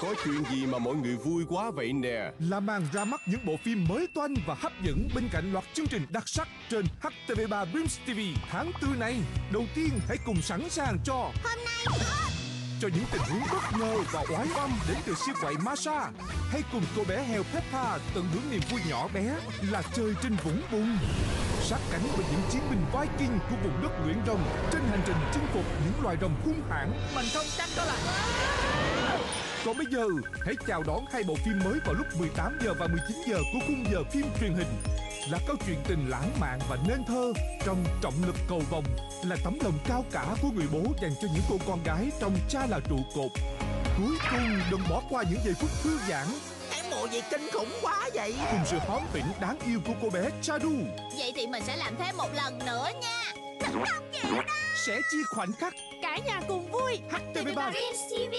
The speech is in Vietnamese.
Có chuyện gì mà mọi người vui quá vậy nè là màn ra mắt những bộ phim mới toanh và hấp dẫn bên cạnh loạt chương trình đặc sắc trên HTV3 Dreams TV tháng 4 này. Đầu tiên, hãy cùng sẵn sàng cho Hôm nay cho những tình huống bất ngờ và oái oăm đến từ siêu quậy Masha. Hãy cùng cô bé heo Peppa tận hưởng niềm vui nhỏ bé là chơi trên vũng bùn. Sát cánh với những chiến binh Viking của vùng đất luyện rồng trên hành trình chinh phục những loài rồng hung hãn. Mình không chắc đó là Còn bây giờ, hãy chào đón hai bộ phim mới vào lúc 18 giờ và 19 giờ của khung giờ phim truyền hình. Là câu chuyện tình lãng mạn và nên thơ trong trọng lực cầu vòng là tấm lòng cao cả của người bố dành cho những cô con gái trong cha là trụ cột. Cuối cùng đừng bỏ qua những giây phút thư giãn Mùa gì kinh khủng quá vậy. Cùng sự hóm tĩnh đáng yêu của cô bé Chadu. Vậy thì mình sẽ làm thêm một lần nữa nha. Không chịu đâu sẽ chia khoảnh khắc. Cả nhà cùng vui. HTV3 Dreams TV